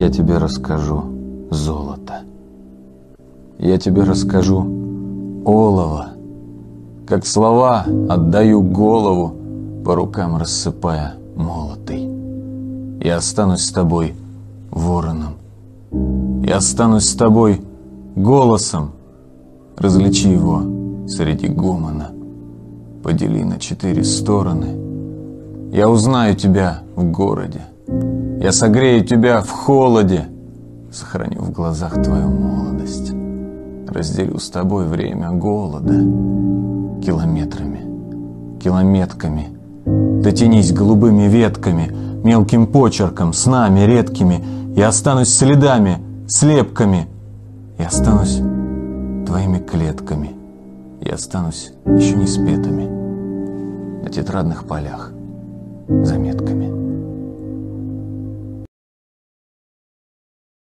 Я тебе расскажу золото. Я тебе расскажу олово. Как слова отдаю голову, по рукам рассыпая молотой. Я останусь с тобой вороном. Я останусь с тобой голосом. Различи его среди гомона. Подели на четыре стороны. Я узнаю тебя в городе. Я согрею тебя в холоде, Сохраню в глазах твою молодость. Разделю с тобой время голода Километрами, километками. Дотянись голубыми ветками, Мелким почерком, снами редкими. Я останусь следами, слепками. Я останусь твоими клетками. Я останусь еще не спетыми На тетрадных полях заметками.